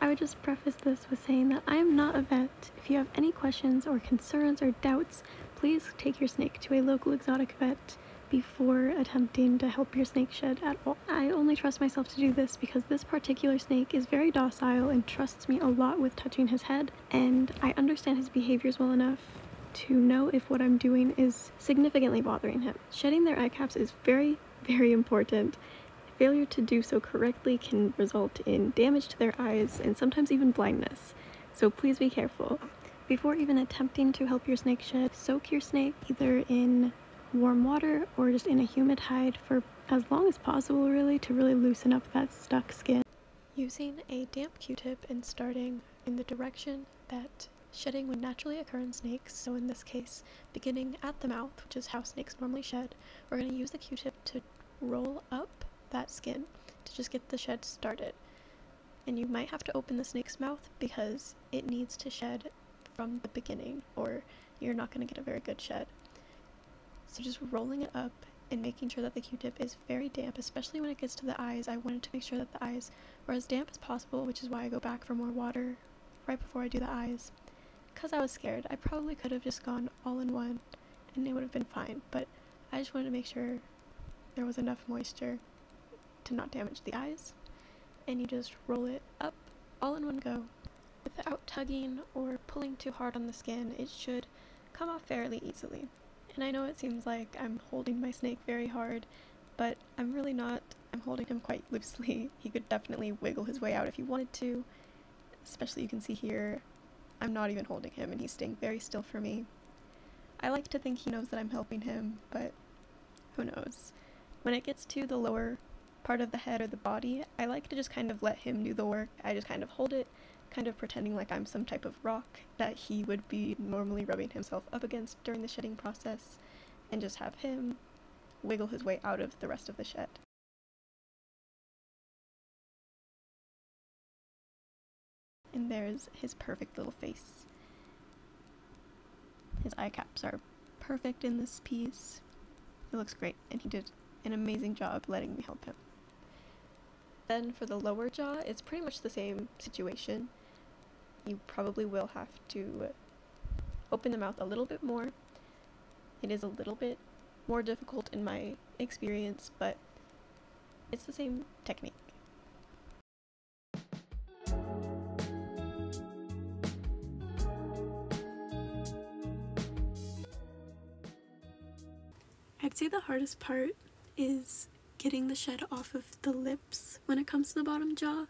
I would just preface this with saying that I am not a vet. If you have any questions or concerns or doubts, please take your snake to a local exotic vet before attempting to help your snake shed at all. I only trust myself to do this because this particular snake is very docile and trusts me a lot with touching his head, and I understand his behaviors well enough to know if what I'm doing is significantly bothering him. Shedding their eye caps is very, very important. Failure to do so correctly can result in damage to their eyes and sometimes even blindness, so please be careful. Before even attempting to help your snake shed, soak your snake either in warm water or just in a humid hide for as long as possible really to really loosen up that stuck skin. Using a damp q-tip and starting in the direction that shedding would naturally occur in snakes, so in this case beginning at the mouth, which is how snakes normally shed, we're going to use the q-tip to roll up that skin to just get the shed started. And you might have to open the snake's mouth because it needs to shed from the beginning or you're not going to get a very good shed. So just rolling it up and making sure that the q-tip is very damp, especially when it gets to the eyes. I wanted to make sure that the eyes were as damp as possible, which is why I go back for more water right before I do the eyes. Because I was scared, I probably could have just gone all in one and it would have been fine, but I just wanted to make sure there was enough moisture to not damage the eyes. And you just roll it up all in one go. Without tugging or pulling too hard on the skin, it should come off fairly easily. And I know it seems like I'm holding my snake very hard, but I'm really not. I'm holding him quite loosely. He could definitely wiggle his way out if he wanted to. Especially you can see here, I'm not even holding him and he's staying very still for me. I like to think he knows that I'm helping him, but who knows. When it gets to the lower part of the head or the body, I like to just kind of let him do the work. I just kind of hold it kind of pretending like I'm some type of rock that he would be normally rubbing himself up against during the shedding process, and just have him wiggle his way out of the rest of the shed. And there's his perfect little face. His eye caps are perfect in this piece. It looks great, and he did an amazing job letting me help him. Then for the lower jaw, it's pretty much the same situation you probably will have to open the mouth a little bit more. It is a little bit more difficult in my experience, but it's the same technique. I'd say the hardest part is getting the shed off of the lips when it comes to the bottom jaw.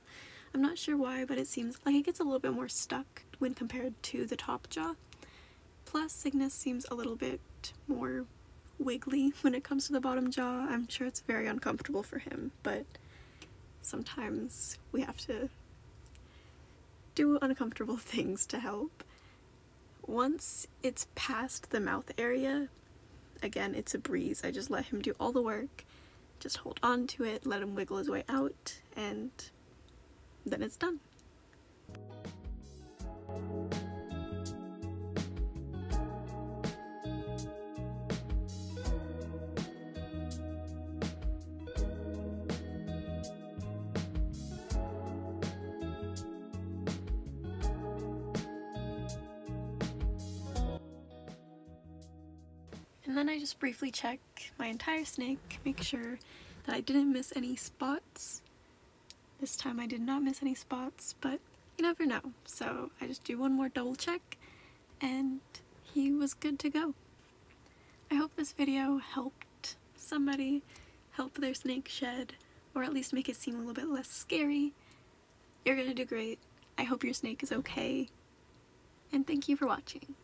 I'm not sure why, but it seems like it gets a little bit more stuck when compared to the top jaw. Plus, Cygnus seems a little bit more wiggly when it comes to the bottom jaw. I'm sure it's very uncomfortable for him, but sometimes we have to do uncomfortable things to help. Once it's past the mouth area, again, it's a breeze. I just let him do all the work, just hold on to it, let him wiggle his way out, and then it's done. And then I just briefly check my entire snake, make sure that I didn't miss any spots this time I did not miss any spots, but you never know. So I just do one more double check and he was good to go. I hope this video helped somebody help their snake shed or at least make it seem a little bit less scary. You're gonna do great. I hope your snake is okay. And thank you for watching.